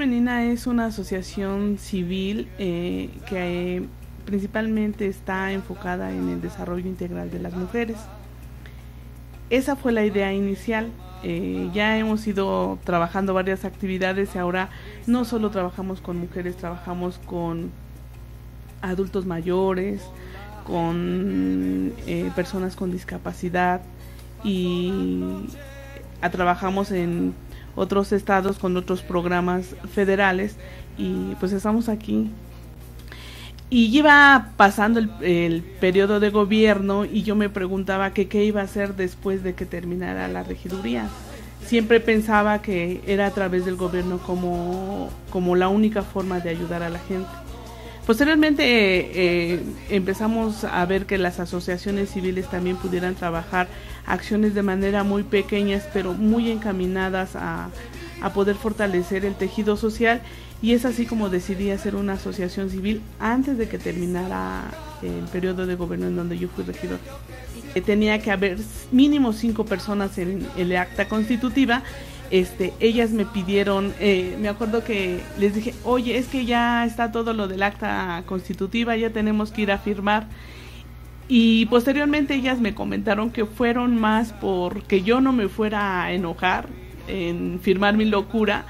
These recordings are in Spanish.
Femenina es una asociación civil eh, que eh, principalmente está enfocada en el desarrollo integral de las mujeres. Esa fue la idea inicial. Eh, ya hemos ido trabajando varias actividades y ahora no solo trabajamos con mujeres, trabajamos con adultos mayores, con personas con discapacidad y trabajamos en otros estados con otros programas federales y pues estamos aquí. Y iba pasando el, el periodo de gobierno y yo me preguntaba que qué iba a hacer después de que terminara la regiduría. Siempre pensaba que era a través del gobierno como, como la única forma de ayudar a la gente. Posteriormente eh, empezamos a ver que las asociaciones civiles también pudieran trabajar acciones de manera muy pequeñas, pero muy encaminadas a, a poder fortalecer el tejido social y es así como decidí hacer una asociación civil antes de que terminara el periodo de gobierno en donde yo fui regidor. Eh, tenía que haber mínimo cinco personas en el acta constitutiva este, ellas me pidieron, eh, me acuerdo que les dije, oye, es que ya está todo lo del acta constitutiva, ya tenemos que ir a firmar. Y posteriormente ellas me comentaron que fueron más porque yo no me fuera a enojar en firmar mi locura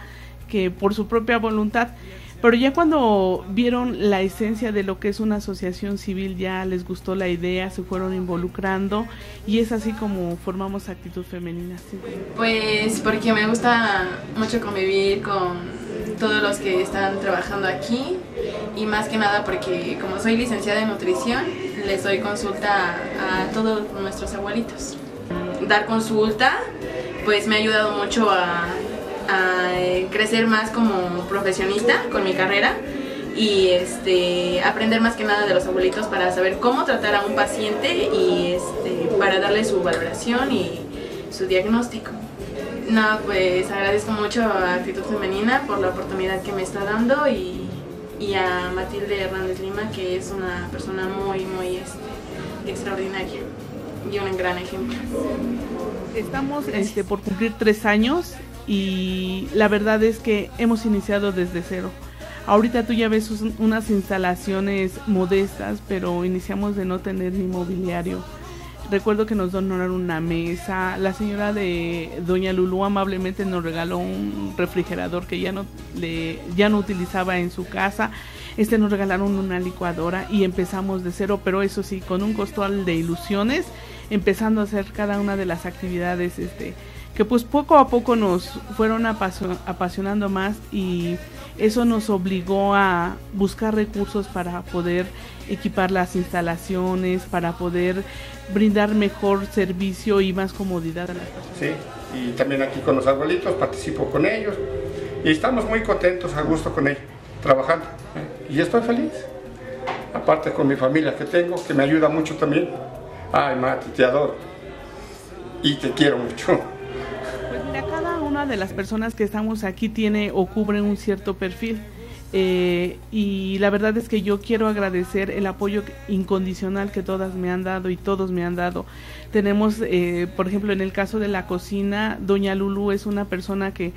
que por su propia voluntad. Pero ya cuando vieron la esencia de lo que es una asociación civil, ya les gustó la idea, se fueron involucrando y es así como formamos Actitud Femenina. Pues porque me gusta mucho convivir con todos los que están trabajando aquí y más que nada porque como soy licenciada en nutrición, les doy consulta a todos nuestros abuelitos. Dar consulta pues me ha ayudado mucho a a crecer más como profesionista con mi carrera y este, aprender más que nada de los abuelitos para saber cómo tratar a un paciente y este, para darle su valoración y su diagnóstico. No, pues agradezco mucho a Actitud Femenina por la oportunidad que me está dando y, y a Matilde Hernández Lima, que es una persona muy, muy este, extraordinaria y un gran ejemplo. Estamos este, por cumplir tres años y la verdad es que hemos iniciado desde cero. Ahorita tú ya ves unas instalaciones modestas, pero iniciamos de no tener ni mobiliario. Recuerdo que nos donaron una mesa. La señora de Doña Lulú amablemente nos regaló un refrigerador que ya no, ya no utilizaba en su casa. Este nos regalaron una licuadora y empezamos de cero, pero eso sí, con un costal de ilusiones, empezando a hacer cada una de las actividades este, que pues poco a poco nos fueron apasionando más y eso nos obligó a buscar recursos para poder equipar las instalaciones, para poder brindar mejor servicio y más comodidad a las personas. Sí, y también aquí con los abuelitos, participo con ellos y estamos muy contentos, a gusto con ellos, trabajando. Y estoy feliz. Aparte con mi familia que tengo, que me ayuda mucho también. Ay, Mati, te adoro. Y te quiero mucho de las personas que estamos aquí tiene o cubre un cierto perfil. Eh, y la verdad es que yo quiero agradecer el apoyo incondicional que todas me han dado y todos me han dado. Tenemos, eh, por ejemplo, en el caso de la cocina, doña Lulu es una persona que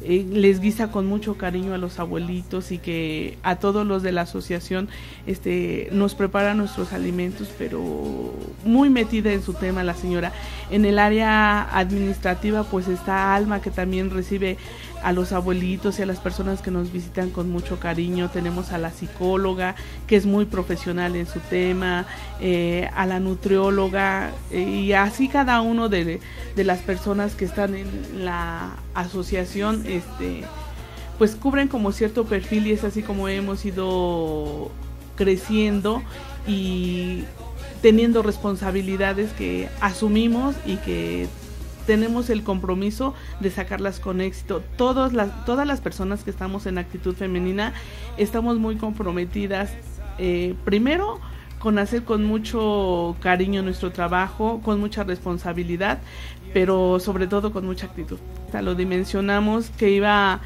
eh, les guisa con mucho cariño a los abuelitos y que a todos los de la asociación este, nos prepara nuestros alimentos, pero muy metida en su tema la señora. En el área administrativa pues está Alma que también recibe a los abuelitos y a las personas que nos visitan con mucho cariño. Tenemos a la psicóloga que es muy profesional en su tema, eh, a la nutrióloga y así cada uno de, de las personas que están en la asociación este, pues cubren como cierto perfil y es así como hemos ido creciendo y teniendo responsabilidades que asumimos y que tenemos el compromiso de sacarlas con éxito. Todas las, todas las personas que estamos en actitud femenina estamos muy comprometidas, eh, primero, con hacer con mucho cariño nuestro trabajo, con mucha responsabilidad, pero sobre todo con mucha actitud. lo dimensionamos que iba,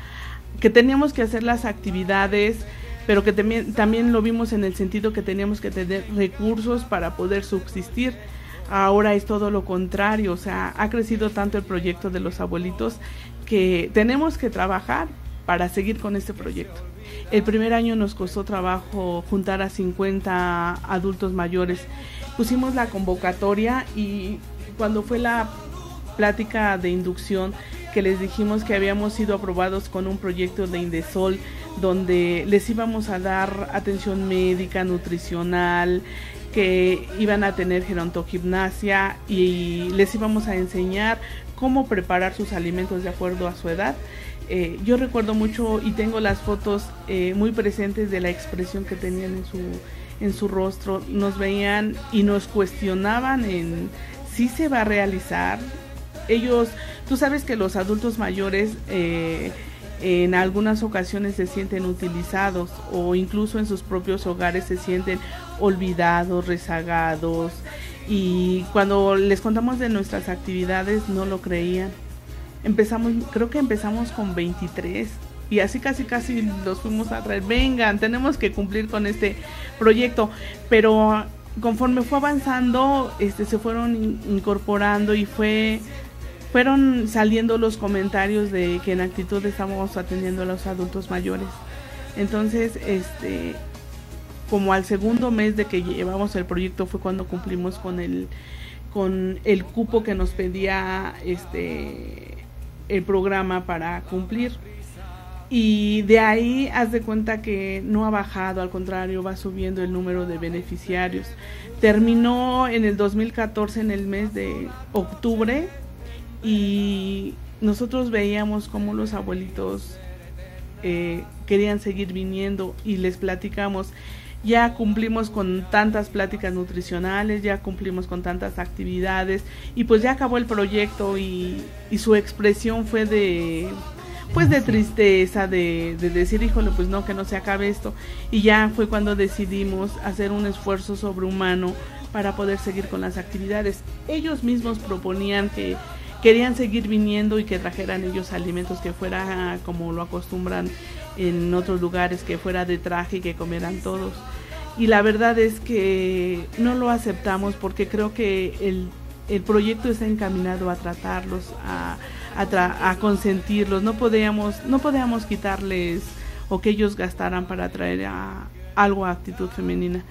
que teníamos que hacer las actividades, pero que también, también lo vimos en el sentido que teníamos que tener recursos para poder subsistir. Ahora es todo lo contrario, o sea, ha crecido tanto el proyecto de los abuelitos que tenemos que trabajar, para seguir con este proyecto. El primer año nos costó trabajo juntar a 50 adultos mayores. Pusimos la convocatoria y cuando fue la plática de inducción que les dijimos que habíamos sido aprobados con un proyecto de Indesol donde les íbamos a dar atención médica, nutricional, que iban a tener gerontogimnasia y les íbamos a enseñar cómo preparar sus alimentos de acuerdo a su edad. Eh, yo recuerdo mucho y tengo las fotos eh, muy presentes de la expresión que tenían en su, en su rostro. Nos veían y nos cuestionaban en si se va a realizar. Ellos, tú sabes que los adultos mayores eh, en algunas ocasiones se sienten utilizados o incluso en sus propios hogares se sienten olvidados, rezagados. Y cuando les contamos de nuestras actividades no lo creían. Empezamos, creo que empezamos con 23 y así casi casi los fuimos a traer, vengan, tenemos que cumplir con este proyecto, pero conforme fue avanzando, este se fueron incorporando y fue fueron saliendo los comentarios de que en actitud estamos atendiendo a los adultos mayores. Entonces, este, como al segundo mes de que llevamos el proyecto fue cuando cumplimos con el con el cupo que nos pedía este el programa para cumplir. Y de ahí haz de cuenta que no ha bajado, al contrario, va subiendo el número de beneficiarios. Terminó en el 2014, en el mes de octubre, y nosotros veíamos cómo los abuelitos eh, querían seguir viniendo y les platicamos ya cumplimos con tantas pláticas nutricionales, ya cumplimos con tantas actividades y pues ya acabó el proyecto y, su expresión fue de pues de tristeza, de, de, decir, híjole, pues no, que no se acabe esto. Y ya fue cuando decidimos hacer un esfuerzo sobrehumano para poder seguir con las actividades. Ellos mismos proponían que querían seguir viniendo y que trajeran ellos alimentos que fuera como lo acostumbran en otros lugares, que fuera de traje y que comieran todos. Y la verdad es que no lo aceptamos porque creo que el, el proyecto está encaminado a tratarlos, a, a, consentirlos. No podíamos, no podíamos quitarles o que ellos gastaran para traer a, algo a actitud femenina.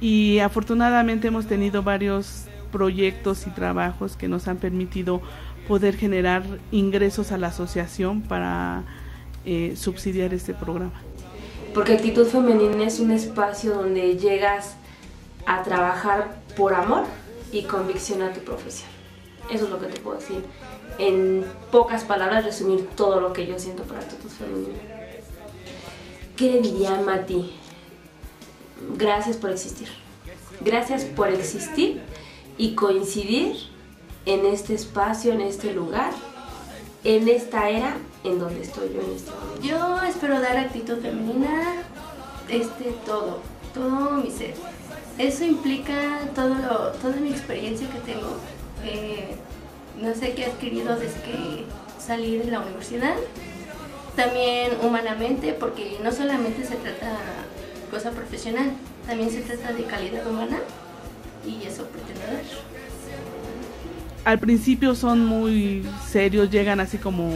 Y afortunadamente hemos tenido varios proyectos y trabajos que nos han permitido poder generar ingresos a la asociación para eh, subsidiar este programa. Porque Actitud Femenina es un espacio donde llegas a trabajar por amor y convicción a tu profesión. Eso es lo que te puedo decir. En pocas palabras, resumir todo lo que yo siento por Actitud Femenina. ¿Qué le a Mati? Gracias por existir. Gracias por existir y coincidir en este espacio, en este lugar, en esta era en donde estoy yo en este momento. Yo espero dar actitud femenina, este, todo, todo mi ser. Eso implica todo lo, toda mi experiencia que tengo. Eh, no sé qué he adquirido desde que salí de la universidad. También humanamente, porque no solamente se trata cosa profesional, también se trata de calidad humana y eso al principio son muy serios, llegan así como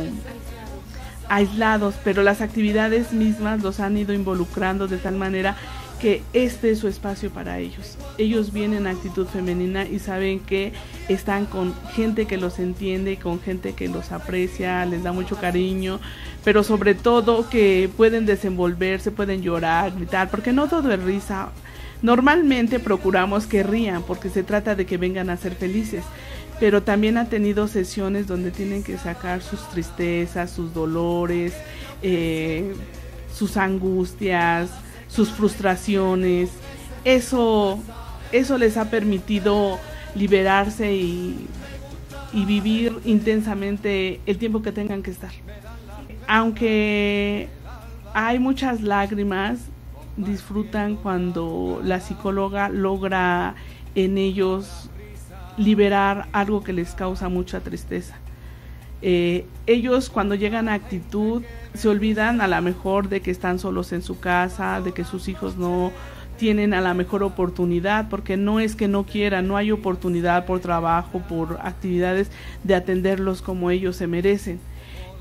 aislados, pero las actividades mismas los han ido involucrando de tal manera que este es su espacio para ellos. Ellos vienen actitud femenina y saben que están con gente que los entiende, con gente que los aprecia, les da mucho cariño, pero sobre todo que pueden desenvolverse, pueden llorar, gritar, porque no todo es risa. Normalmente procuramos que rían porque se trata de que vengan a ser felices, pero también ha tenido sesiones donde tienen que sacar sus tristezas, sus dolores, eh, sus angustias, sus frustraciones. Eso, eso les ha permitido liberarse y, y vivir intensamente el tiempo que tengan que estar. Aunque hay muchas lágrimas, disfrutan cuando la psicóloga logra en ellos liberar algo que les causa mucha tristeza. Eh, ellos cuando llegan a actitud se olvidan a lo mejor de que están solos en su casa, de que sus hijos no tienen a la mejor oportunidad, porque no es que no quieran, no hay oportunidad por trabajo, por actividades de atenderlos como ellos se merecen.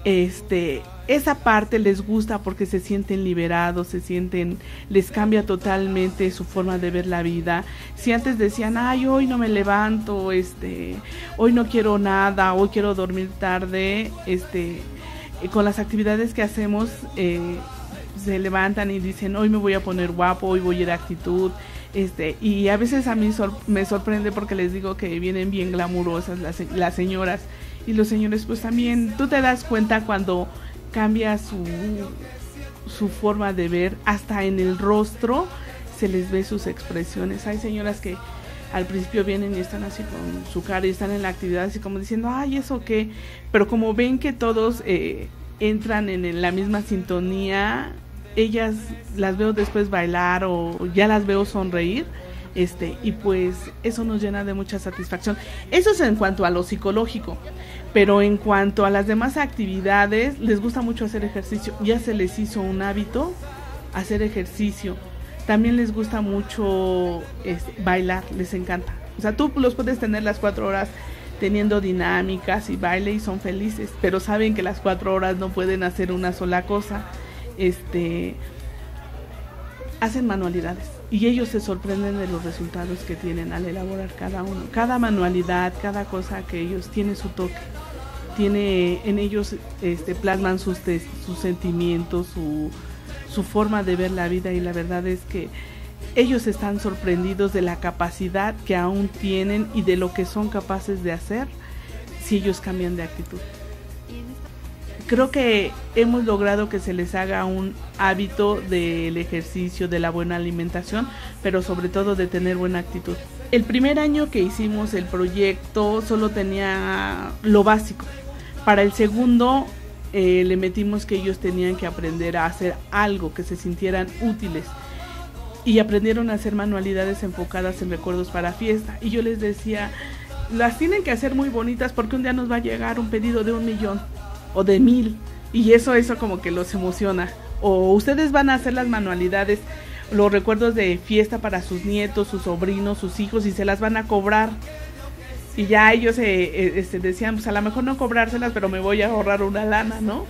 Este, esa parte les gusta porque se sienten liberados, se sienten, les cambia totalmente su forma de ver la vida. Si antes decían, ay, hoy no me levanto, este, hoy no quiero nada, hoy quiero dormir tarde, este, con las actividades que hacemos, eh, se levantan y dicen, hoy me voy a poner guapo, hoy voy a ir a actitud, este, y a veces a mí me sorprende porque les digo que vienen bien glamurosas las, las señoras y los señores pues también, tú te das cuenta cuando cambia su, su forma de ver, hasta en el rostro se les ve sus expresiones. Hay señoras que al principio vienen y están así con su cara y están en la actividad así como diciendo, ay, ¿eso qué? Pero como ven que todos eh, entran en la misma sintonía, ellas las veo después bailar o ya las veo sonreír. Este, y pues eso nos llena de mucha satisfacción. Eso es en cuanto a lo psicológico. Pero en cuanto a las demás actividades, les gusta mucho hacer ejercicio. Ya se les hizo un hábito hacer ejercicio. También les gusta mucho bailar, les encanta. O sea, tú los puedes tener las cuatro horas teniendo dinámicas y baile y son felices, pero saben que las cuatro horas no pueden hacer una sola cosa. Este, hacen manualidades y ellos se sorprenden de los resultados que tienen al elaborar cada uno. Cada manualidad, cada cosa que ellos tiene su toque tiene en ellos este, plasman sus, sentimientos, su forma de ver la vida y la verdad es que ellos están sorprendidos de la capacidad que aún tienen y de lo que son capaces de hacer si ellos cambian de actitud. Creo que hemos logrado que se les haga un hábito del ejercicio, de la buena alimentación, pero sobre todo de tener buena actitud. El primer año que hicimos el proyecto solo tenía lo básico, para el segundo eh, le metimos que ellos tenían que aprender a hacer algo, que se sintieran útiles. Y aprendieron a hacer manualidades enfocadas en recuerdos para fiesta. Y yo les decía, las tienen que hacer muy bonitas porque un día nos va a llegar un pedido de un millón o de mil. Y eso, eso como que los emociona. O ustedes van a hacer las manualidades, los recuerdos de fiesta para sus nietos, sus sobrinos, sus hijos y se las van a cobrar y ya ellos eh, eh, este, decían, pues a lo mejor no cobrárselas, pero me voy a ahorrar una lana, ¿no?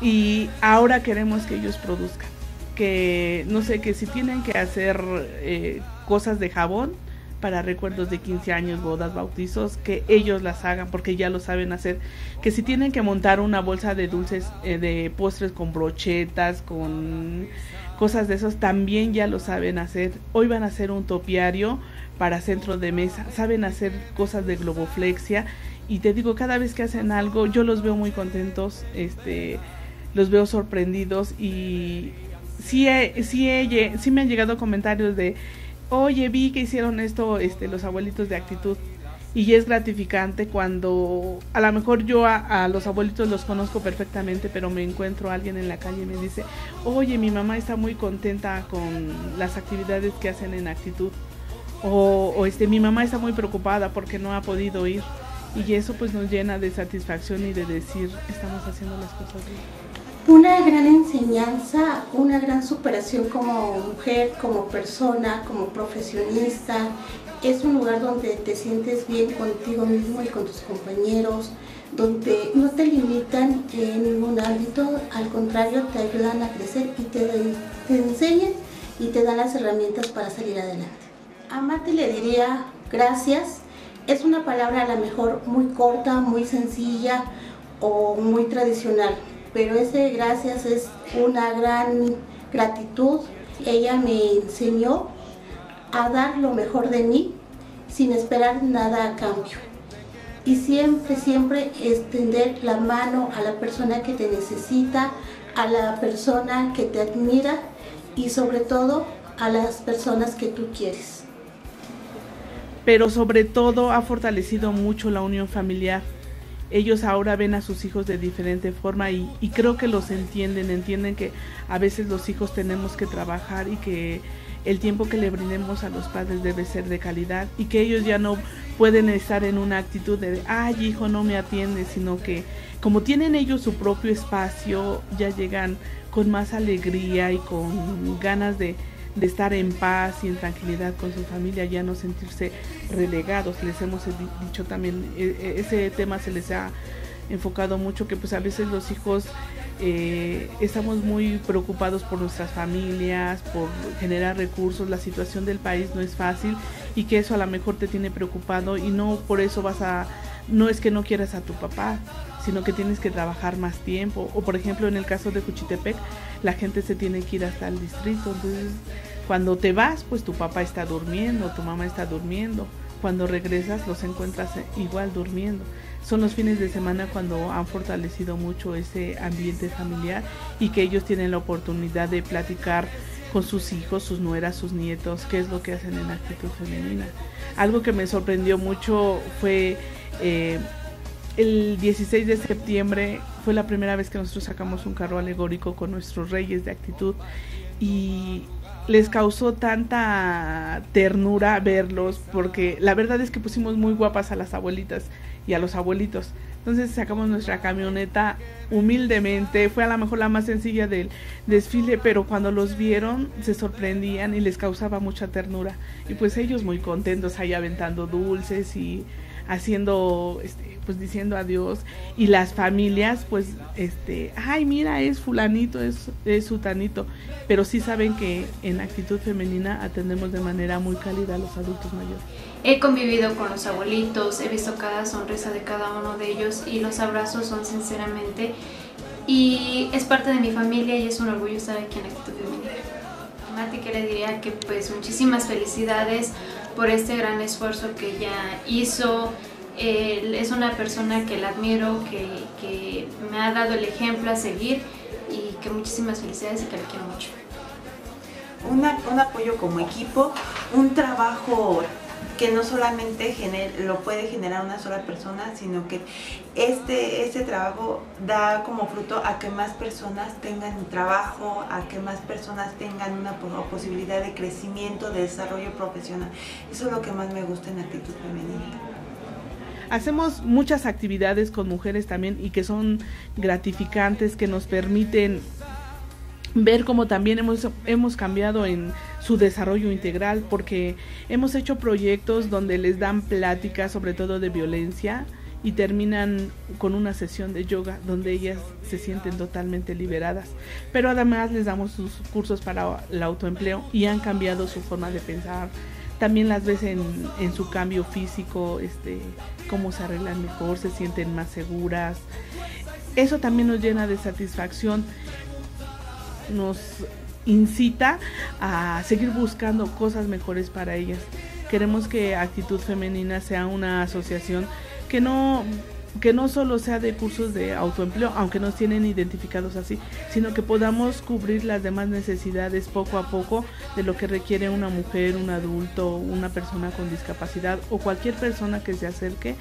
Y ahora queremos que ellos produzcan. Que, no sé, que si tienen que hacer eh, cosas de jabón para recuerdos de 15 años, bodas, bautizos, que ellos las hagan porque ya lo saben hacer. Que si tienen que montar una bolsa de dulces, de postres con brochetas, con cosas de esos, también ya lo saben hacer. Hoy van a hacer un topiario para centro de mesa, saben hacer cosas de globoflexia y te digo, cada vez que hacen algo, yo los veo muy contentos, este, los veo sorprendidos y sí, sí, sí me han llegado comentarios de, oye, vi que hicieron esto este, los abuelitos de actitud. Y es gratificante cuando a lo mejor yo a, los abuelitos los conozco perfectamente, pero me encuentro a alguien en la calle y me dice, oye, mi mamá está muy contenta con las actividades que hacen en actitud o, este mi mamá está muy preocupada porque no ha podido ir y eso pues nos llena de satisfacción y de decir estamos haciendo las cosas bien. Una gran enseñanza, una gran superación como mujer, como persona, como profesionista. Es un lugar donde te sientes bien contigo mismo y con tus compañeros, donde no te limitan en ningún ámbito, al contrario te ayudan a crecer y te, enseñan y te dan las herramientas para salir adelante. A Mati le diría gracias. Es una palabra a lo mejor muy corta, muy sencilla o muy tradicional, pero ese gracias es una gran gratitud. Ella me enseñó a dar lo mejor de mí sin esperar nada a cambio. Y siempre, siempre extender la mano a la persona que te necesita, a la persona que te admira y sobre todo a las personas que tú quieres pero sobre todo ha fortalecido mucho la unión familiar. Ellos ahora ven a sus hijos de diferente forma y, creo que los entienden, entienden que a veces los hijos tenemos que trabajar y que el tiempo que le brindemos a los padres debe ser de calidad y que ellos ya no pueden estar en una actitud de, ay hijo, no me atiende, sino que como tienen ellos su propio espacio, ya llegan con más alegría y con ganas de, de estar en paz y en tranquilidad con su familia, ya no sentirse relegados. Les hemos dicho también, e, e, ese tema se les ha enfocado mucho, que pues a veces los hijos eh, estamos muy preocupados por nuestras familias, por generar recursos, la situación del país no es fácil y que eso a lo mejor te tiene preocupado y no por eso vas a, no es que no quieras a tu papá, sino que tienes que trabajar más tiempo. O por ejemplo en el caso de Cuchitepec, la gente se tiene que ir hasta el distrito, entonces cuando te vas, pues tu papá está durmiendo, tu mamá está durmiendo. Cuando regresas los encuentras igual durmiendo son los fines de semana cuando han fortalecido mucho ese ambiente familiar y que ellos tienen la oportunidad de platicar con sus hijos, sus nueras, sus nietos, qué es lo que hacen en actitud femenina. Algo que me sorprendió mucho fue eh, el 16 de septiembre, fue la primera vez que nosotros sacamos un carro alegórico con nuestros reyes de actitud y les causó tanta ternura verlos porque la verdad es que pusimos muy guapas a las abuelitas y a los abuelitos. Entonces sacamos nuestra camioneta humildemente, fue a lo mejor la más sencilla del desfile, pero cuando los vieron se sorprendían y les causaba mucha ternura. Y pues ellos muy contentos ahí aventando dulces y haciendo este, pues diciendo adiós. Y las familias pues este ay mira es fulanito es, es sutanito pero sí saben que en actitud femenina atendemos de manera muy cálida a los adultos mayores. He convivido con los abuelitos he visto cada sonrisa de cada uno de ellos y los abrazos son sinceramente y es parte de mi familia y es un orgullo estar aquí en actitud femenina. Mati que le diría que pues muchísimas felicidades por este gran esfuerzo que ella hizo es una persona que la admiro, que, me ha dado el ejemplo a seguir y que muchísimas felicidades y que la quiero mucho. un apoyo como equipo, un trabajo que no solamente lo puede generar una sola persona, sino que este, este trabajo da como fruto a que más personas tengan trabajo, a que más personas tengan una posibilidad de crecimiento, de desarrollo profesional. Eso es lo que más me gusta en actitud femenina. Hacemos muchas actividades con mujeres también y que son gratificantes, que nos permiten ver cómo también hemos, hemos cambiado en su desarrollo integral, porque hemos hecho proyectos donde les dan pláticas, sobre todo de violencia, y terminan con una sesión de yoga donde ellas se sienten totalmente liberadas. Pero además les damos sus cursos para el autoempleo y han cambiado su forma de pensar, también las ves en, en su cambio físico, este, cómo se arreglan mejor, se sienten más seguras. Eso también nos llena de satisfacción, nos incita a seguir buscando cosas mejores para ellas. Queremos que Actitud Femenina sea una asociación que no que no solo sea de cursos de autoempleo, aunque nos tienen identificados así, sino que podamos cubrir las demás necesidades poco a poco de lo que requiere una mujer, un adulto, una persona con discapacidad o cualquier persona que se acerque,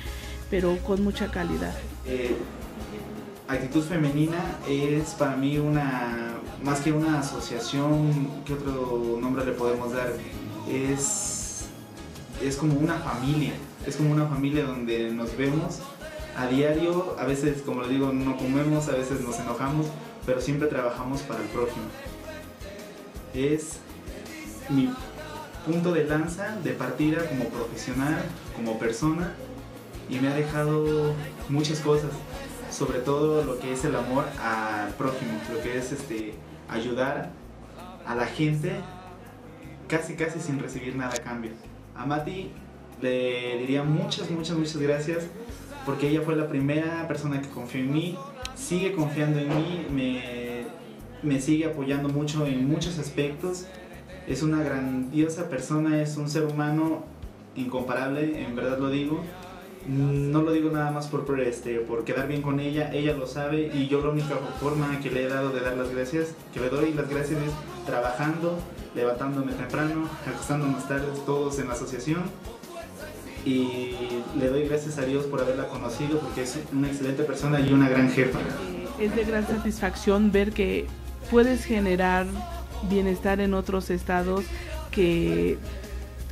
pero con mucha calidad. Eh, actitud femenina es para mí una, más que una asociación, ¿qué otro nombre le podemos dar? Es, es como una familia, es como una familia donde nos vemos a diario, a veces, como lo digo, no comemos, a veces nos enojamos, pero siempre trabajamos para el prójimo. Es mi punto de lanza, de partida como profesional, como persona, y me ha dejado muchas cosas, sobre todo lo que es el amor al prójimo, lo que es este, ayudar a la gente casi casi sin recibir nada a cambio. A Mati le diría muchas, muchas, muchas gracias porque ella fue la primera persona que confió en mí, sigue confiando en mí, me, me sigue apoyando mucho en muchos aspectos. Es una grandiosa persona, es un ser humano incomparable, en verdad lo digo. No lo digo nada más por, este, por quedar bien con ella, ella lo sabe y yo la única forma que le he dado de dar las gracias, que le doy las gracias es trabajando, levantándome temprano, acostándonos tarde todos en la asociación y le doy gracias a Dios por haberla conocido porque es una excelente persona y una gran jefa. Es de gran satisfacción ver que puedes generar bienestar en otros estados que,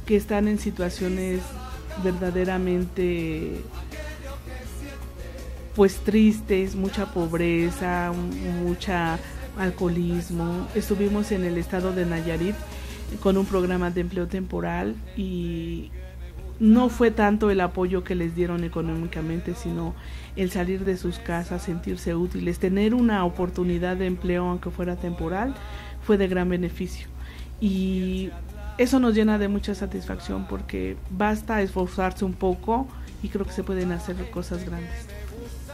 que están en situaciones verdaderamente pues tristes, mucha pobreza, mucha alcoholismo. Estuvimos en el estado de Nayarit con un programa de empleo temporal y no fue tanto el apoyo que les dieron económicamente, sino el salir de sus casas, sentirse útiles, tener una oportunidad de empleo, aunque fuera temporal, fue de gran beneficio. Y eso nos llena de mucha satisfacción porque basta esforzarse un poco y creo que se pueden hacer cosas grandes.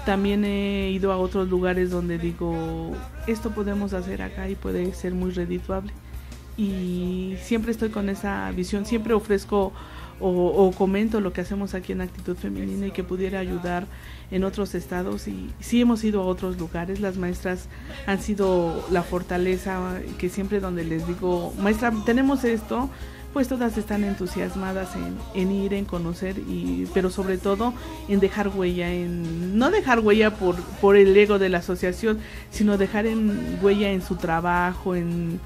También he ido a otros lugares donde digo, esto podemos hacer acá y puede ser muy redituable. Y siempre estoy con esa visión, siempre ofrezco o, comento lo que hacemos aquí en Actitud Femenina y que pudiera ayudar en otros estados. Y sí hemos ido a otros lugares, las maestras han sido la fortaleza que siempre donde les digo, maestra, tenemos esto, pues todas están entusiasmadas en, ir, en conocer, y, pero sobre todo en dejar huella, en no dejar huella por, por el ego de la asociación, sino dejar en huella en su trabajo, en,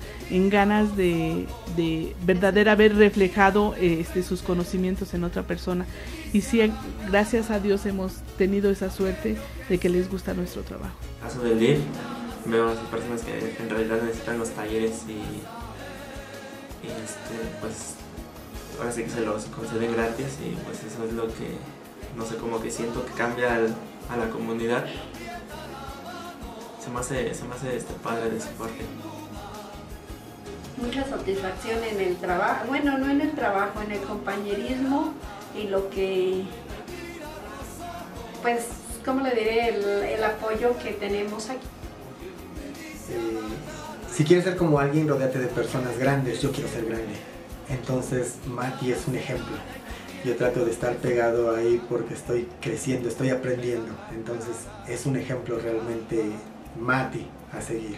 ganas de, de verdadera haber reflejado este, sus conocimientos en otra persona. Y sí, gracias a Dios hemos tenido esa suerte de que les gusta nuestro trabajo. Caso del DIF, veo a personas que en realidad necesitan los talleres y y este, pues ahora sí que se los conceden gratis y pues eso es lo que, no sé, como que siento que cambia a la comunidad. Se me hace, se me hace este padre de su parte. Mucha satisfacción en el trabajo, bueno, no en el trabajo, en el compañerismo y lo que, pues, ¿cómo le diré? El apoyo que tenemos aquí. Si quieres ser como alguien, rodeate de personas grandes. Yo quiero ser grande. Entonces, Mati es un ejemplo. Yo trato de estar pegado ahí porque estoy creciendo, estoy aprendiendo. Entonces, es un ejemplo realmente Mati a seguir.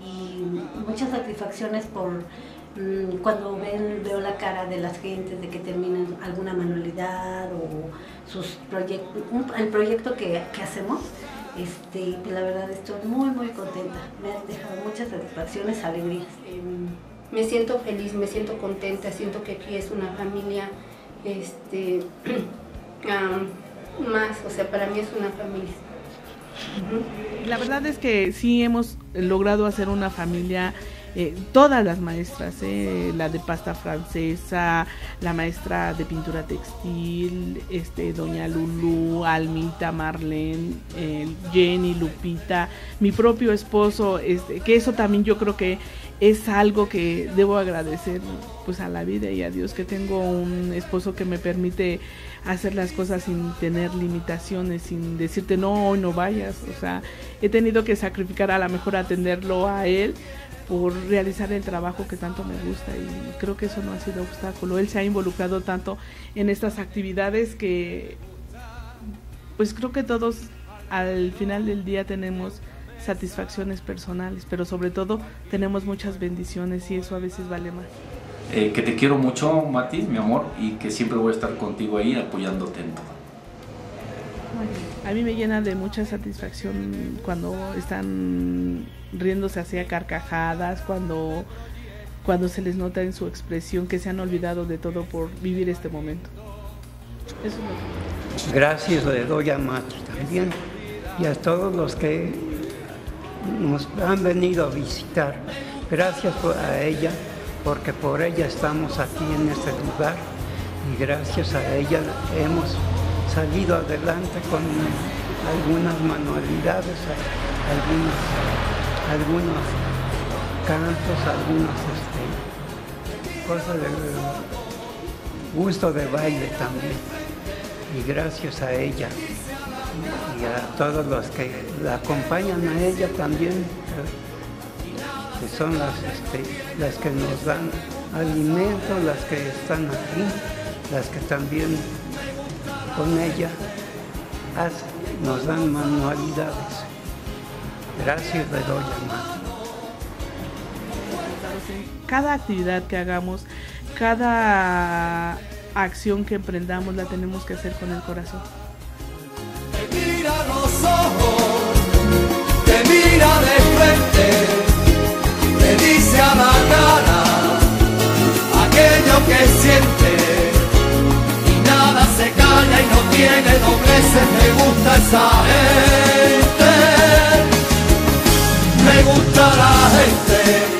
Y muchas satisfacciones por cuando ven, veo la cara de las gentes de que terminan alguna manualidad o sus proyectos, el proyecto que, que hacemos este, pues la verdad estoy muy, muy contenta. Me han dejado muchas satisfacciones, alegrías. Em, me siento feliz, me siento contenta, siento que aquí es una familia este, más, o sea, para mí es una familia. La verdad es que sí hemos logrado hacer una familia eh, todas las maestras, eh, la de pasta francesa, la maestra de pintura textil, este, doña Lulu, Almita, Marlene, Jenny, Lupita, mi propio esposo, este, que eso también yo creo que es algo que debo agradecer pues a la vida y a Dios que tengo un esposo que me permite hacer las cosas sin tener limitaciones, sin decirte no, hoy no vayas, o sea, he tenido que sacrificar a lo mejor atenderlo a él por realizar el trabajo que tanto me gusta y creo que eso no ha sido obstáculo. Él se ha involucrado tanto en estas actividades que pues creo que todos al final del día tenemos satisfacciones personales, pero sobre todo tenemos muchas bendiciones y eso a veces vale más. Eh, que te quiero mucho, Mati, mi amor, y que siempre voy a estar contigo ahí apoyándote en todo. A mí me llena de mucha satisfacción cuando están riéndose hacia carcajadas, cuando, cuando se les nota en su expresión que se han olvidado de todo por vivir este momento. Eso es Gracias le doy a Mati también y a todos los que nos han venido a visitar. Gracias a ella, porque por ella estamos aquí en este lugar y gracias a ella hemos salido adelante con algunas manualidades, algunos, algunos cantos, algunas este, cosas de gusto de baile también. Y gracias a ella y a todos los que la acompañan a ella también, que son las, este, las que nos dan alimento, las que están aquí, las que también con ella nos dan manualidades. Gracias le doy Cada actividad que hagamos, cada acción que emprendamos la tenemos que hacer con el corazón. Te mira los ojos, te mira de frente, te dice a la cara aquello que siente tiene dobleces, me gusta esa gente, me gusta la gente.